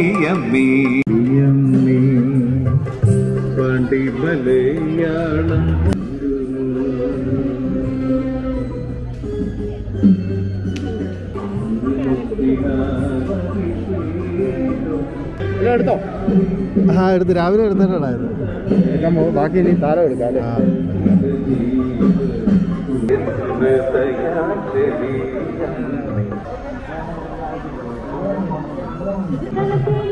മറിയമ്മേ ആ എടുത്ത് രാവിലെ എടുത്തിട്ടുണ്ടായിരുന്നു. ബാക്കി ഇനി താരം എടുക്കാം അല്ലേ? 你是真的飞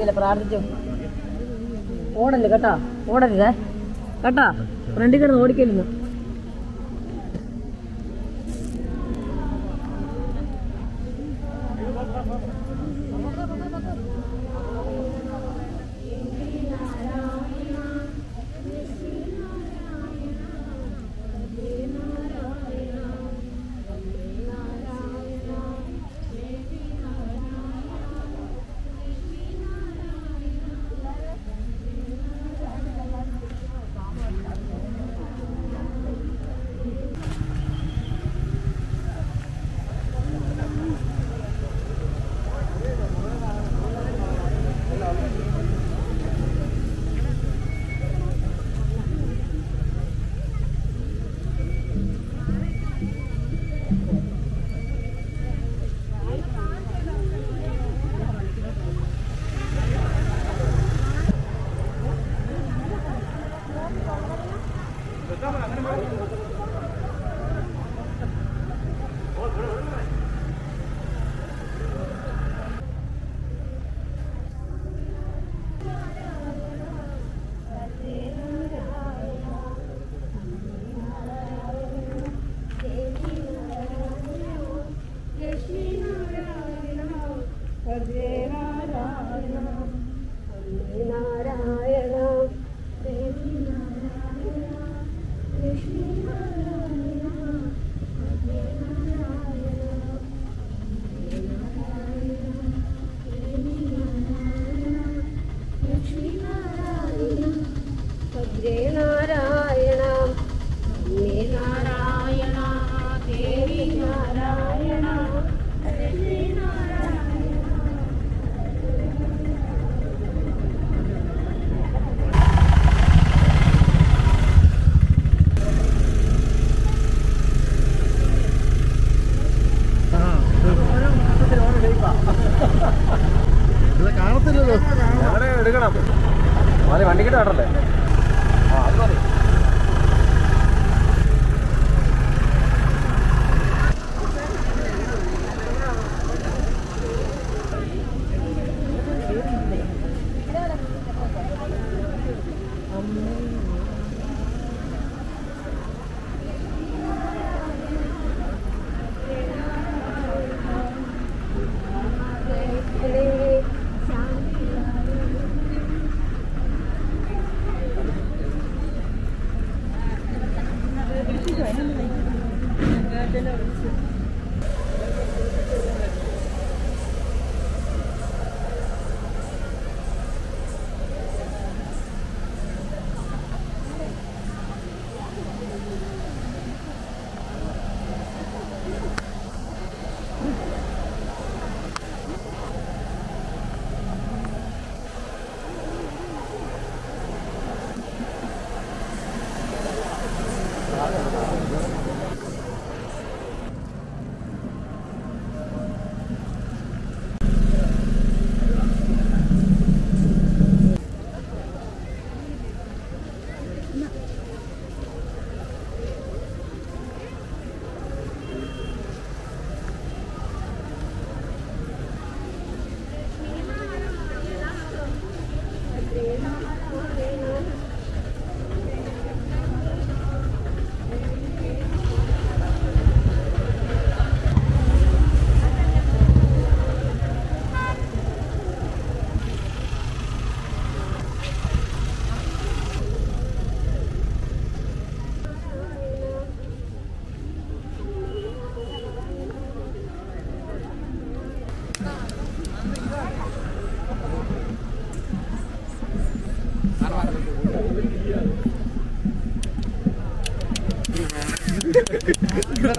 മഴ പ്രാർത്ഥിച്ചു. ഓടല്ലേ കേട്ടോ? ഓടരുതേ. കേട്ടോ? ഫ്രണ്ടിൽ കിടന്ന് ഓടിക്കരുന്നു Hare Rama.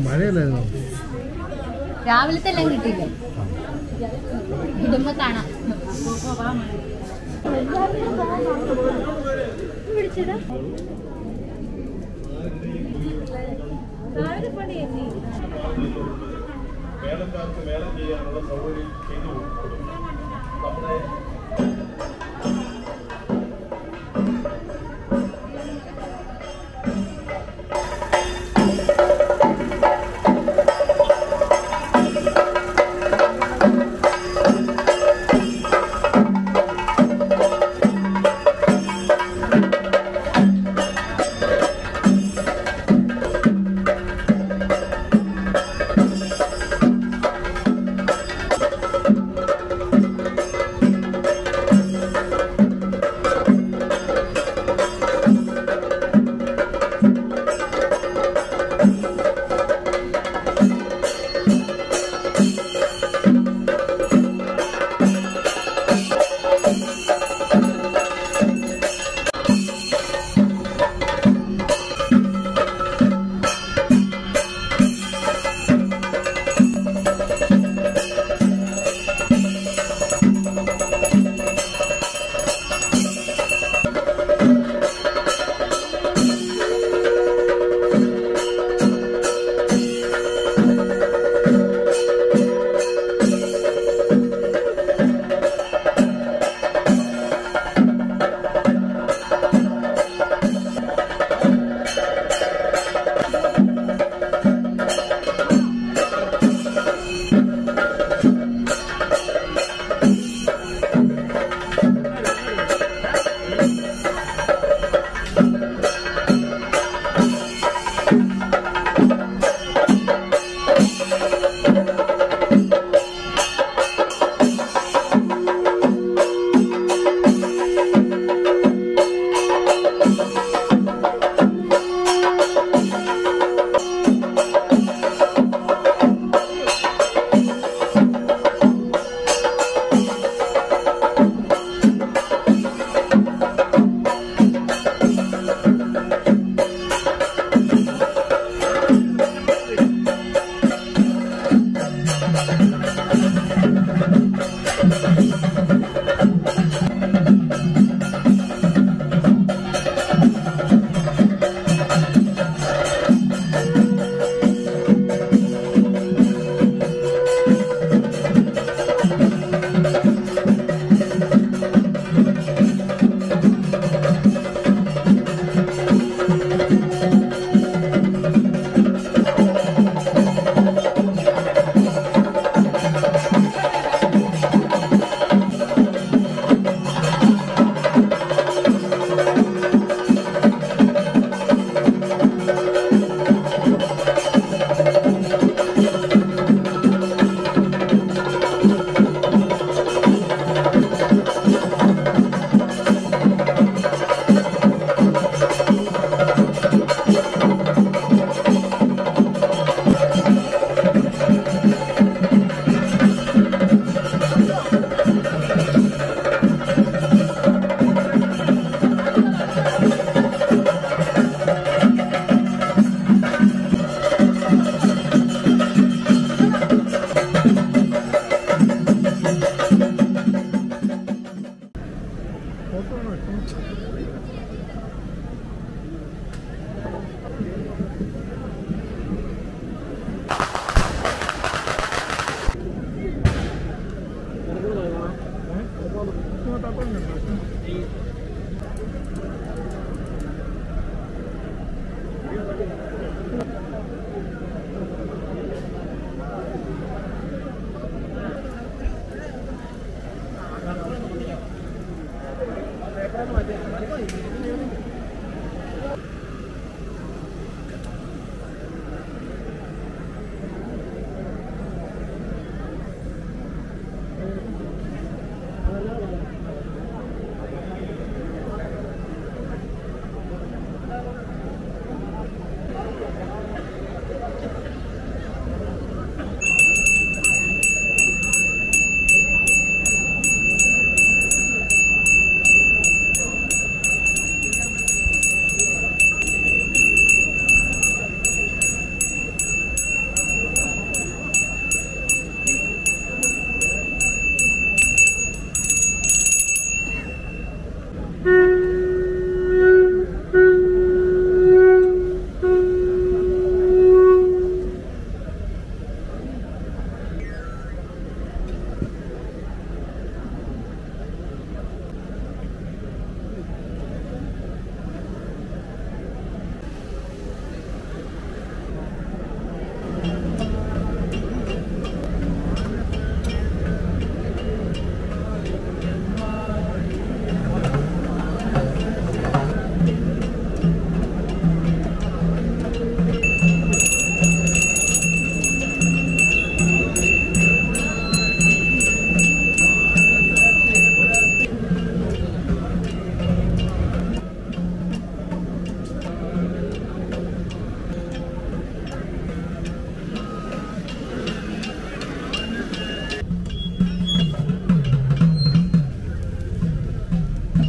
മഴയല്ലായിരുന്നോ രാവിലത്തെ എല്ലാം കിട്ടിയില്ലേ? ഇടുമ്പോ കാണാം. വിളിച്ചതാ മേളക്കാർക്ക് മേളം ചെയ്യാനുള്ള സൗകര്യം ചെയ്തു കൊടുക്കും നമ്മുടെ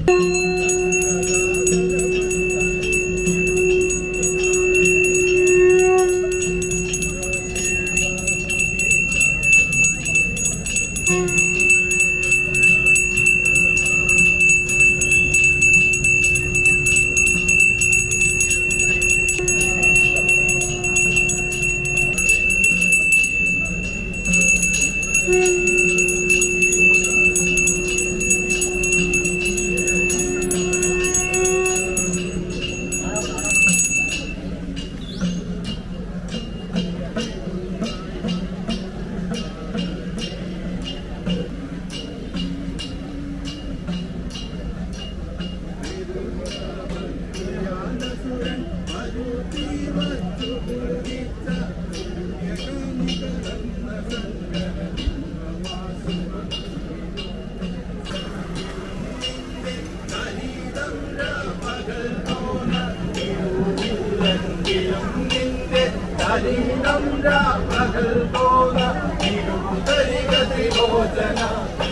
Música ो गति लोचना